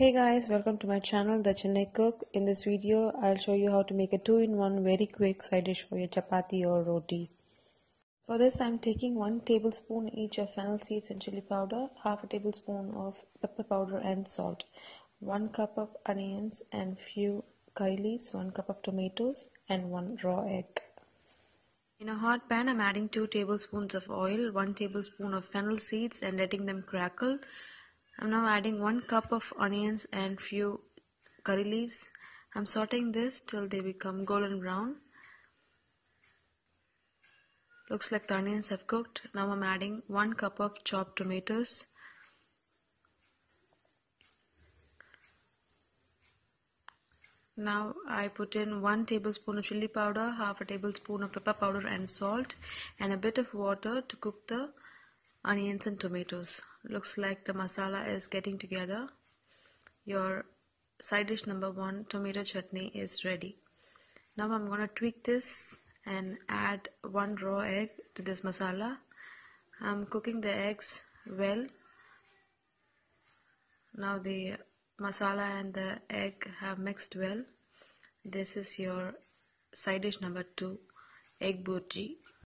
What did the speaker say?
Hey guys, welcome to my channel, The Chennai Cook. In this video, I'll show you how to make a 2-in-1 very quick side dish for your chapati or roti. For this, I'm taking 1 tablespoon each of fennel seeds and chili powder, half a tablespoon of pepper powder and salt, 1 cup of onions and few curry leaves, 1 cup of tomatoes and 1 raw egg. In a hot pan, I'm adding 2 tablespoons of oil, 1 tablespoon of fennel seeds and letting them crackle. I'm now adding 1 cup of onions and few curry leaves. I'm sauteing this till they become golden brown. Looks like the onions have cooked. Now I'm adding 1 cup of chopped tomatoes. Now I put in 1 tablespoon of chili powder, half a tablespoon of pepper powder and salt and a bit of water to cook the onions and tomatoes. Looks like the masala is getting together. Your side dish number 1 tomato chutney is ready. Now I'm going to tweak this and add 1 raw egg to this masala. I'm cooking the eggs well. Now the masala and the egg have mixed well. This is your side dish number 2 egg burji.